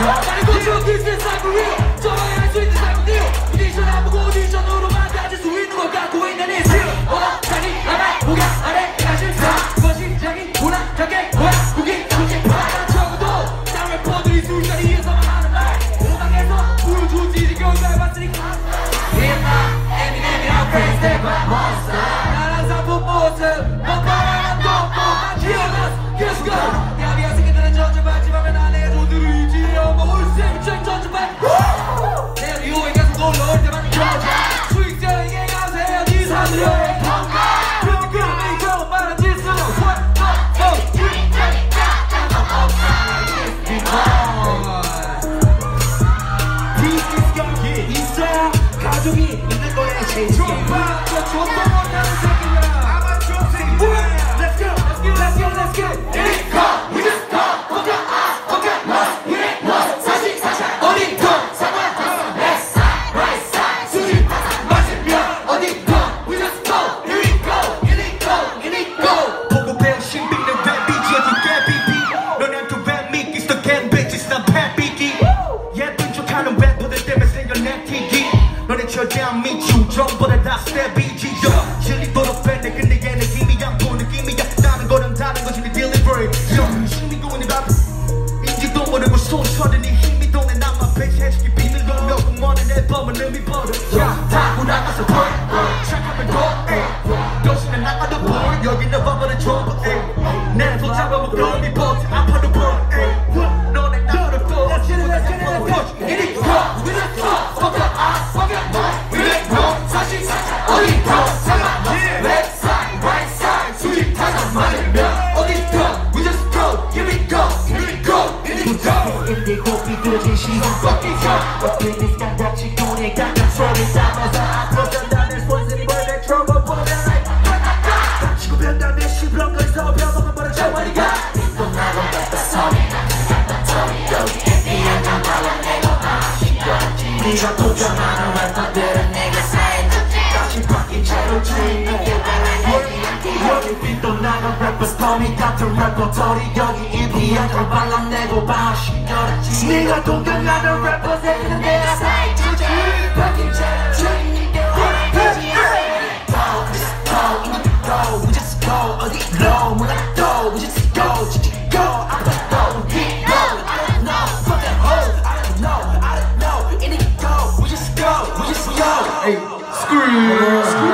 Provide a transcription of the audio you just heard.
나는 고쳐 그새 삶을 위해 정말 할수 있는 삶을 뉘어 오디션 안 보고 오디션으로만 가질 수 있는 걸 갖고 있는 이 sil 어장이 나만 고개 아래 가실 사 그것이 장이 문학하게 뭐야 국이 굳이 파란 적어도 딴 래퍼들이 술자리에서만 하는 말 음악에서 보여주지 지겨운 날 봤으니까 힙합 에미넴이랑 프레 좁아 너네 절대 안 믿지 전보다 다 스텝이지 요. 진리도록 뺐네 근데 얘네 힘이 양보 느낌이야 비뚤어진 시선 꺾이죠 어떻게 딴닥치 돈에 깜짝 소리 담아서 앞으로 전단을 손들이 벌레 트러블 보면 치고 변다 내 시부런 거에서 벼먹어 버려 저머리가 또 나고 뺐다 소리. 여기 이해가 나와 내가 아시겠지 네가 도전하는 랩퍼들은 내가 사해주지 다시 바뀐 채로 주인에게 여기 나간 래퍼 스톰이 같은 래퍼들이 여기 EPM을 발라내고 방식열었지 네가 동경하는 래퍼들은 내가 사해주지 바뀐 채로 주인에게 원하지 Go, just go, go, we just go 어디로 문학도 we just go, just go 앞으로 we go I